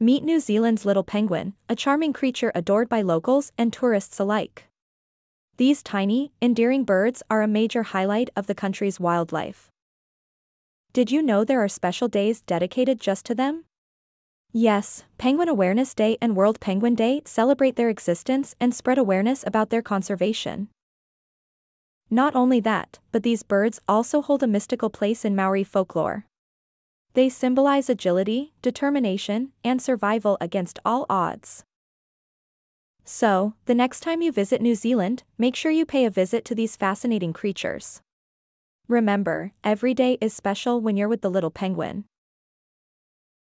Meet New Zealand's little penguin, a charming creature adored by locals and tourists alike. These tiny, endearing birds are a major highlight of the country's wildlife. Did you know there are special days dedicated just to them? Yes, Penguin Awareness Day and World Penguin Day celebrate their existence and spread awareness about their conservation. Not only that, but these birds also hold a mystical place in Maori folklore. They symbolize agility, determination, and survival against all odds. So, the next time you visit New Zealand, make sure you pay a visit to these fascinating creatures. Remember, every day is special when you're with the little penguin.